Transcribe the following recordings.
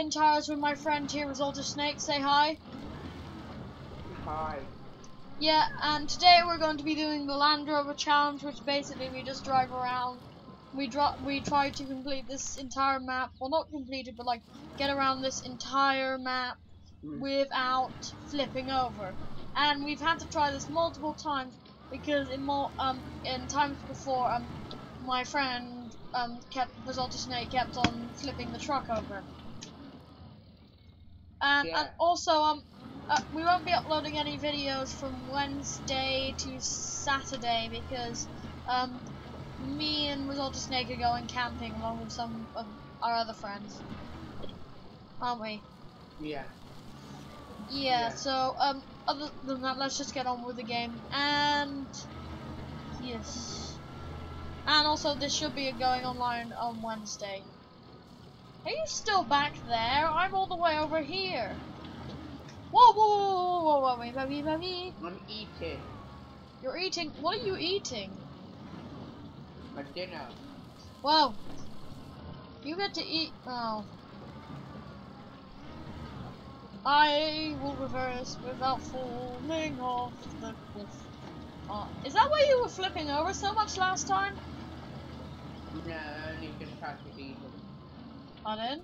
Spintires with my friend here, Resultedsnake. Say hi. Hi. Yeah, and today we're going to be doing the Land Rover Challenge, which basically we just drive around. We dro we try to complete this entire map. Well, not complete it, but like get around this entire map Mm. without flipping over. And we've had to try this multiple times because in more um in times before um my friend um kept Resultedsnake kept on flipping the truck over. And, Yeah. and also um uh, we won't be uploading any videos from Wednesday to Saturday because um me and Resultedsnake are going camping along with some of our other friends. Aren't we? Yeah. Yeah, Yeah. so, um, other than that, let's just get on with the game. And, yes. And also, this should be going online on Wednesday. Are you still back there? I'm all the way over here. Whoa, whoa, whoa, whoa, whoa, whoa, wait, baby, baby. I'm eating You're eating, what are you eating? my dinner. Whoa. You get to eat, oh. I will reverse without falling off the cliff. Uh, is that why you were flipping over so much last time? No, I only just started eating. Pardon?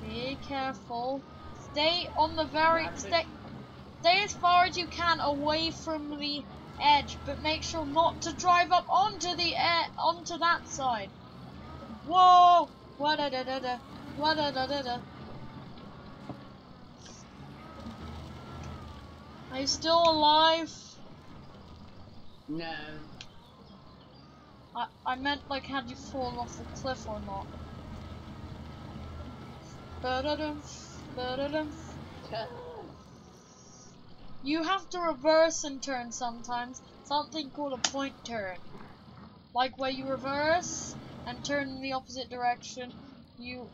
Be careful. Stay on the very stay stay as far as you can away from the edge, but make sure not to drive up onto the e- onto that side. Whoa! Wa da da da da. Wa da da da da. Are you still alive? No. I, I meant like had you fallen off the cliff or not. You have to reverse and turn sometimes. Something called a point turn. Like where you reverse and turn in the opposite direction. You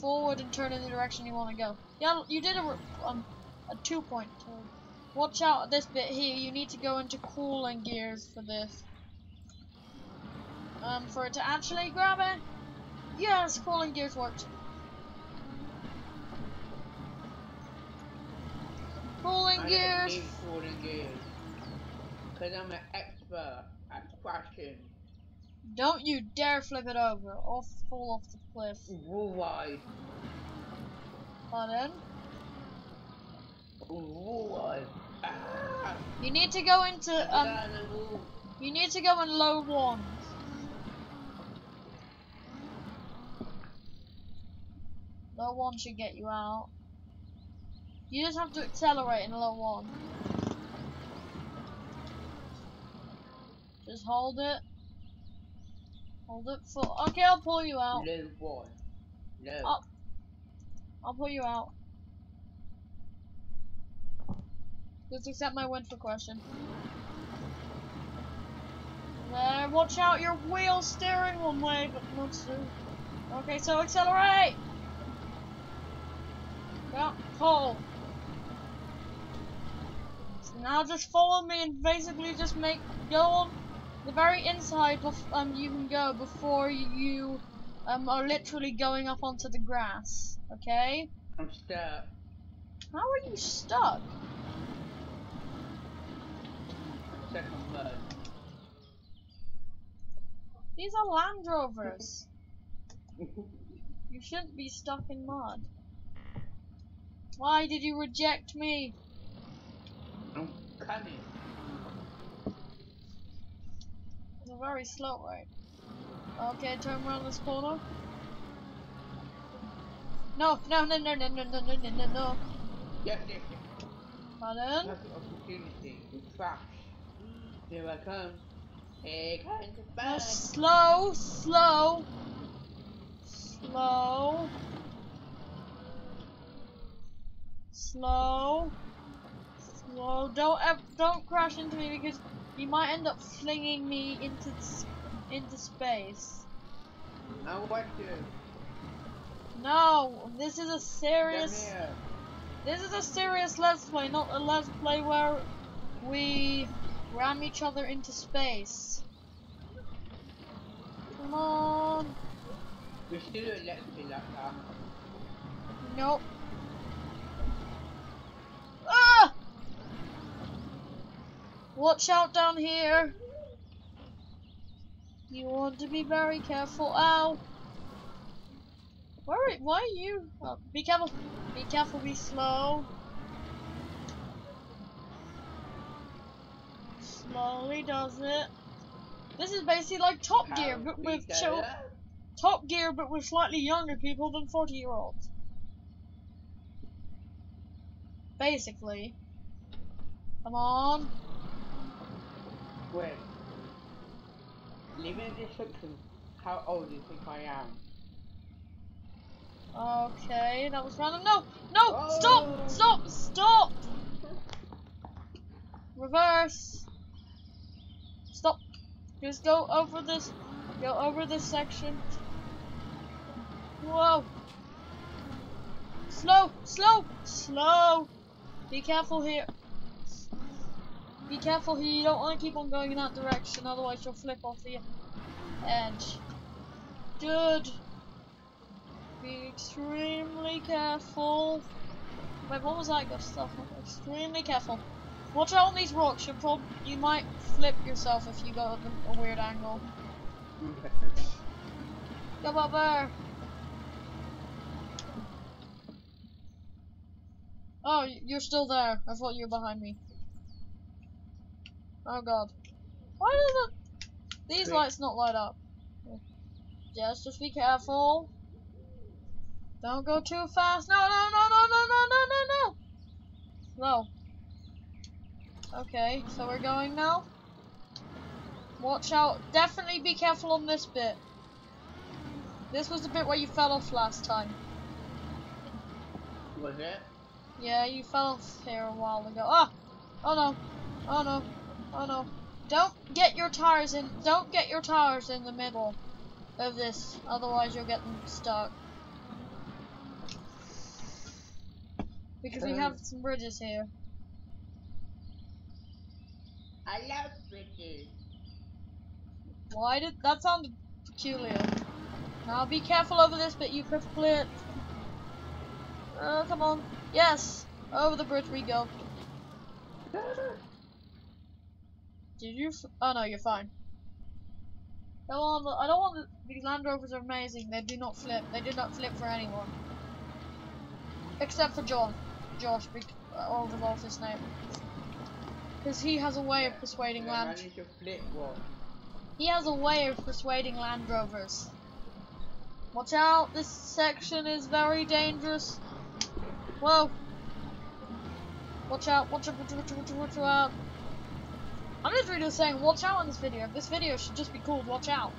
forward and turn in the direction you want to go. Yeah, you did a, um, a two point turn. Watch out this bit here. You need to go into cooling gears for this. Um, for it to actually grab it. Yes, cooling gears worked. Cooling gears. don't need falling gears. Because I'm an expert at crashing. Don't you dare flip it over or fall off the cliff. Why? Pardon? Why? Ah! You need to go into um. Down the wall. You need to go in low one. Low one should get you out. You just have to accelerate in low one. Just hold it. Hold it for. Okay, I'll pull you out. No one. No. Oh. I'll pull you out. Just accept my win for question. There, watch out, your wheel's steering one way, but not so. Okay, so accelerate! Yeah, pull. So now just follow me and basically just make, go on the very inside bef- um, you can go before you um, are literally going up onto the grass, okay? I'm stuck. How are you stuck? I'm stuck on mud. These are Land Rovers. You shouldn't be stuck in mud. Why did you reject me? I'm coming. It's a very slow rate. Okay, turn around this corner. No, no, no, no, no, no, no, no, no, no, no. Yes, yes, yes. Pardon? That's opportunity to crash. Here I come. Here comes the No, slow, slow, slow, slow, slow. Don't don't crash into me because you might end up flinging me into into space. I want to. No, this is a serious. This is a serious let's play, not a let's play where we ram each other into space. Come on. We still don't let me like that. Nope. Ah! Watch out down here. You want to be very careful. Ow! Where? Why are you? Oh, be careful. Be careful. Be slow. Slowly does it. This is basically like Top Gear, but with do chil- that? Top Gear, but with slightly younger people than 40 year olds. Basically. Come on. Wait. Leave in the description how old do you think I am. Okay, that was random. No! No! Oh. Stop! Stop! Stop! Reverse. Stop. Just go over this. Go over this section. Whoa. Slow! Slow! Slow! Be careful here. Be careful here. You don't want to keep on going in that direction, otherwise you'll flip off the edge. Good. Be extremely careful. Wait, what was that good stuff? Extremely careful. Watch out on these rocks. You prob you might flip yourself if you go at a weird angle. Go up there. Oh, you're still there. I thought you were behind me. Oh god. Why do the these Quick. lights not light up? Just just be careful. Don't go too fast. No, no, no, no, no, no, no, no, no. Slow. Okay, so we're going now. Watch out. Definitely be careful on this bit. This was the bit where you fell off last time. Was it? Yeah, you fell off here a while ago. Ah! Oh no. Oh no. Oh no. Don't get your tires in. Don't get your tires in the middle of this. Otherwise, you'll get them stuck. Because we have some bridges here. I love bridges. Why did that sounded peculiar? Now be careful over this but You could flip. Oh, come on. Yes. Over the bridge we go. Did you? F oh no, you're fine. Go on. I don't want. The, these Land Rovers are amazing. They do not flip. They did not flip for anyone, except for John. Josh, bec- uh, or was his name, because he has a way of persuading I Land. flip. He has a way of persuading Land Rovers. Watch out! This section is very dangerous. Whoa! Watch out! Watch out! Watch out! Watch out! Watch out! I'm just really saying, watch out on this video. This video should just be called "Watch Out."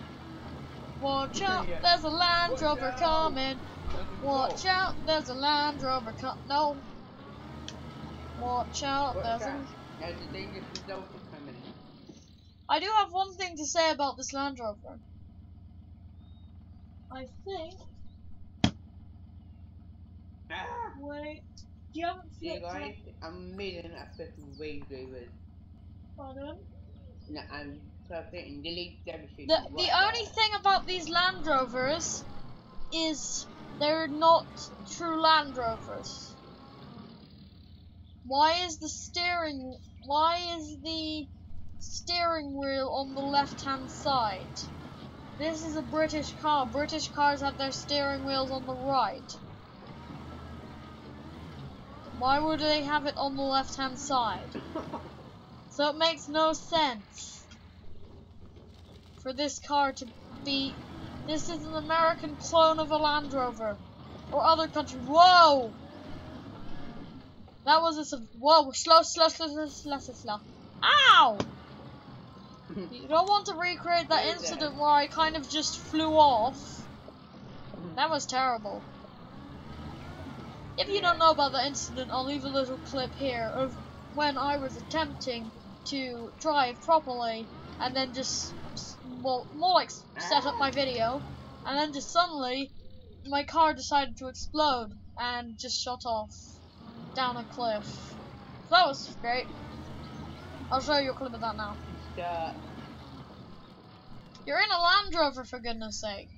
Watch out! There's a Land Rover coming. Watch out! There's a Land Rover coming. No. Watch out! There's a. out. There's a dangerous result coming. I do have one thing to say about this Land Rover. I think. Ah! Wait. You haven't flipped guys, I'm making a fucking Range Rovers. Pardon? No, I'm perfect delete everything. The, the only thing about these Land Rovers is they're not true Land Rovers. Why is the steering why is the steering wheel on the left hand side? This is a British car. British cars have their steering wheels on the right. Why would they have it on the left hand side? So it makes no sense for this car to be. This is an American clone of a Land Rover or other country. Whoa! That was a sub- whoa! Slow, slow, slow, slow, slow, slow, slow. Ow! You don't want to recreate that that? incident where I kind of just flew off. That was terrible. If you don't know about the incident, I'll leave a little clip here of when I was attempting to drive properly and then just, well, more like set up my video, and then just suddenly my car decided to explode and just shot off down a cliff. So that was great. I'll show you a clip of that now. Start. You're in a Land Rover for goodness sake.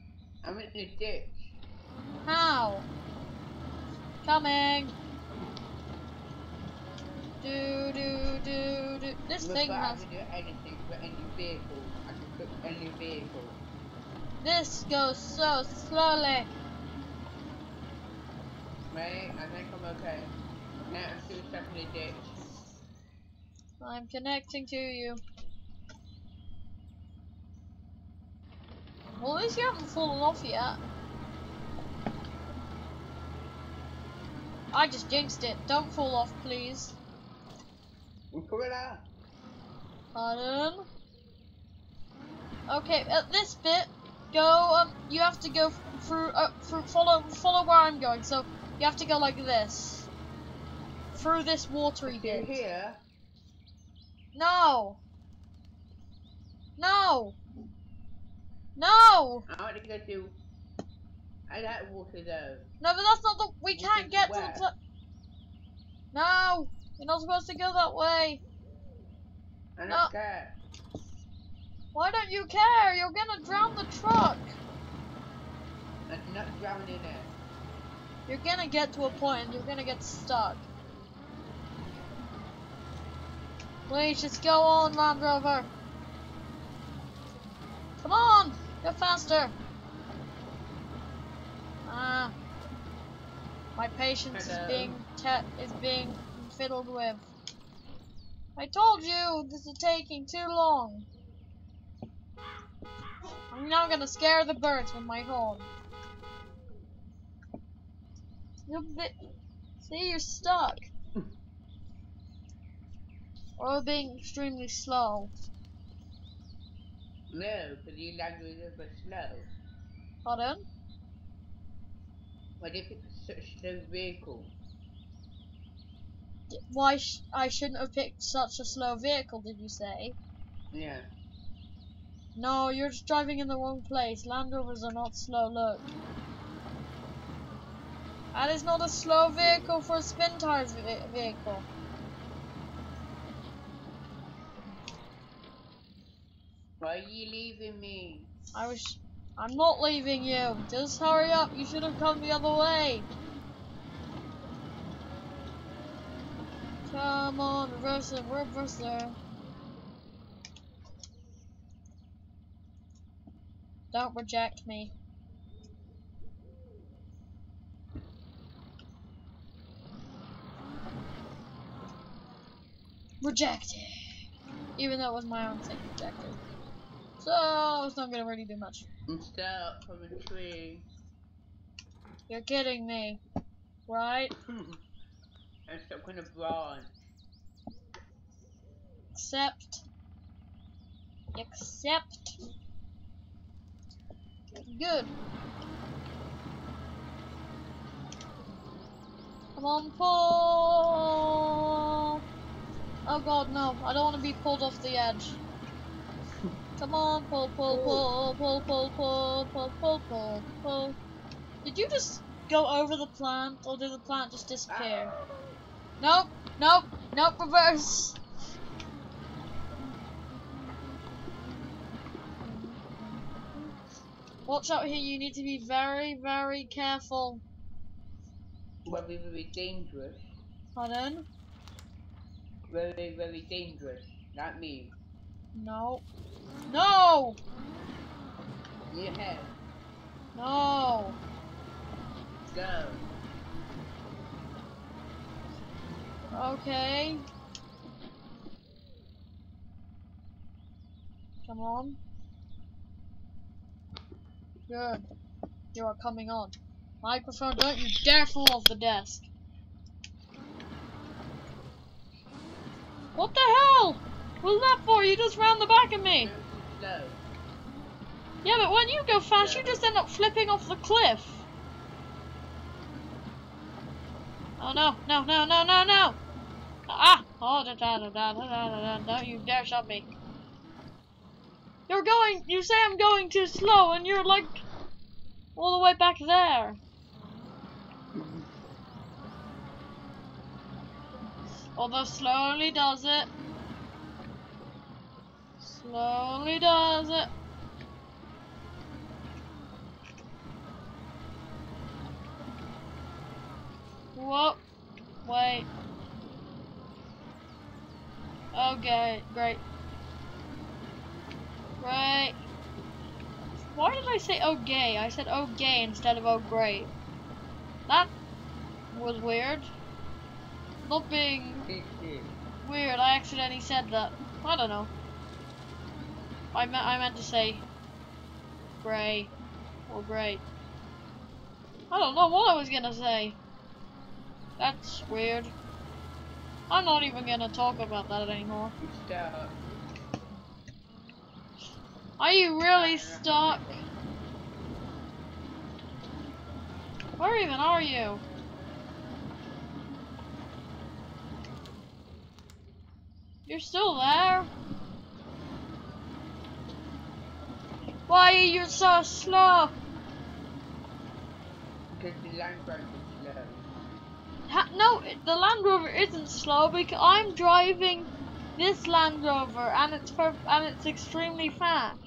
I'm in a ditch. How? Coming. Do do do do. This Look, thing I has. can do anything for any vehicle. I can cook any vehicle. This goes so slowly. Right? I think I'm okay. Now I'm still stuck in the ditch. I'm connecting to you. Well, at least you haven't fallen off yet. I just jinxed it. Don't fall off, please. Out. Pardon? Okay, at this bit, go. Um, you have to go through. Uh, through. Follow. Follow where I'm going. So you have to go like this. Through this watery bit. here. No. No. No. I want to go to. I like water though. No, but that's not the. We can't get to the. No, you're not supposed to go that way. I'm No. not scared. Why don't you care? You're gonna drown the truck. I'm not drowning it. You're gonna get to a point and you're gonna get stuck. Please, just go on, Land Rover. Come on, go faster. Ah, my patience is being is being fiddled with. I told you this is taking too long. I'm now gonna scare the birds with my horn. Bit. See, you're stuck. or being extremely slow. No, because you language is but slow. Pardon? What if it's such a slow vehicle? Why sh- I shouldn't have picked such a slow vehicle, did you say? Yeah. No, you're just driving in the wrong place. Land Rovers are not slow, look. That is not a slow vehicle for a Spintires ve- vehicle. Why are you leaving me? I was. I'm not leaving you. Just hurry up. You should have come the other way. Come on, reverse it, reverse it. Don't reject me. Rejected. Even though it was my own thing rejected. So it's not gonna really do much. I'm stuck from a tree. You're kidding me, right? Hmm. I'm stuck on a branch. Accept. Accept. Good. Come on, pull. Oh god, no. I don't want to be pulled off the edge. Come on, pull, pull, pull, pull, pull, pull, pull, pull, pull, pull. Did you just go over the plant, or did the plant just disappear? Nope, nope, nope, reverse. Watch out here, you need to be very, very careful. Very, very dangerous. Pardon? Very, very dangerous. Not me. No. No! Yeah. No! Go. Okay. Come on. Good. You are coming on. Microphone, don't you dare fall off the desk. What the hell? What's that for? You just ran the back of me. Slow. Yeah, but when you go fast, you just end up flipping off the cliff. Oh no, no, no, no, no, no! Ah! Oh, da da da da da da da da. Don't you dare shove me. You're going. You say I'm going too slow, and you're like all the way back there. Although slowly does it. Slowly does it. Whoa. Wait. Oh, okay, great. Right. Why did I say oh gay? I said oh gay instead of oh great. That was weird. Not being weird, I accidentally said that. I don't know. I meant I meant to say gray or great. I don't know what I was gonna say. That's weird. I'm not even gonna talk about that anymore. Stop. Are you really stuck? Where even are you? You're still there? Why are you so slow? Because the Land Rover is slow. Ha no, the Land Rover isn't slow because I'm driving this Land Rover and it's and it's extremely fast.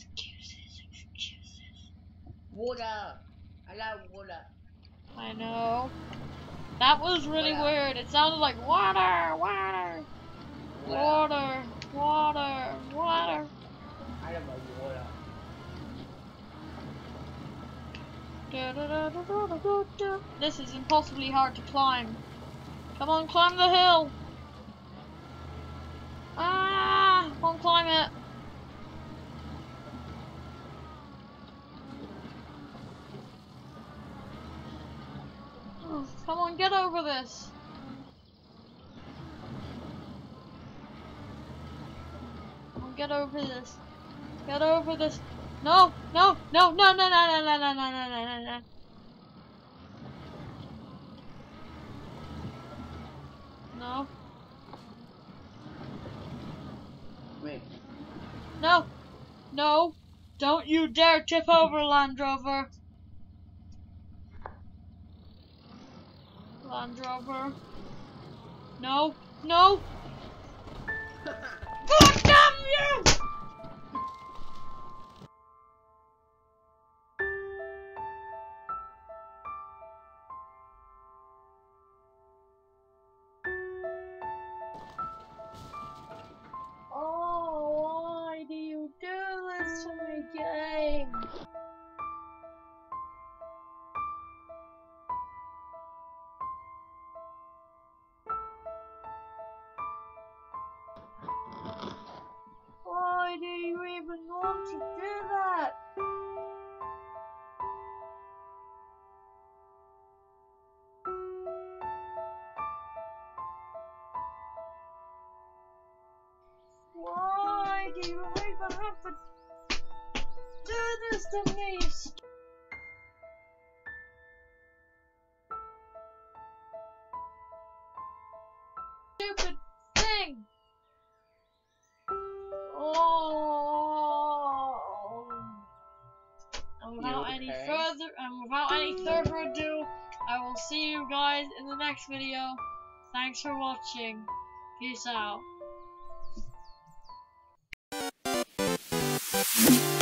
Excuses, excuses. Water! I love water. I know. That was really Water. weird. It sounded like water, water, water, water, water. I love water. This is impossibly hard to climb. Come on, climb the hill. Ah, on, climb it. Oh, Come on, get over this. Get over this. Get over this. No, no, no, no, no, no, no, no, no, no, no, no, no, no. No, Wait. no, no. Don't you dare tip over, Land Rover. Land Rover. No, no. God damn you! Have to do this to me? Stupid thing! Oh. And without any further and without any further ado, I will see you guys in the next video. Thanks for watching. Peace out. you.